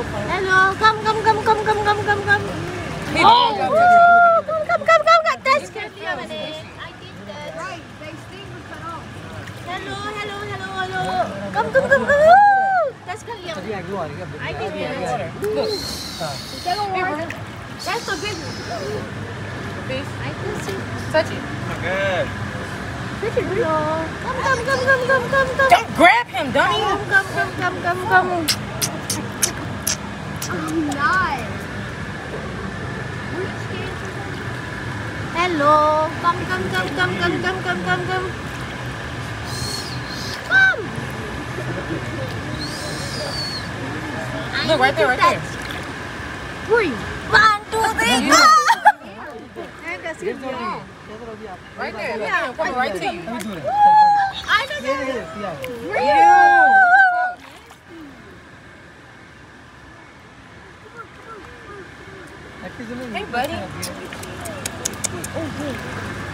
Hello, come, come, come, come, come, come, come, come. Oh, yeah, woo, come, come, come, come, come. That's good. I did that. Right, they sting with cut off. Hello, hello, hello, hello. Come, come, come, come. Woo. That's good. I did that. That's the big one. I can see. Touch it. Good. Hello. Come, come, come, come, come, come, come. Don't grab him, dummy. Come, come, come, come, come, come. Hello. Come, come, come, come, come, come, come, come, come. Come. I Look, right there, right there. Three. One, two, three, Yeah. go. Right there. Him coming right to you. I know. You. Hey, buddy. 嗯。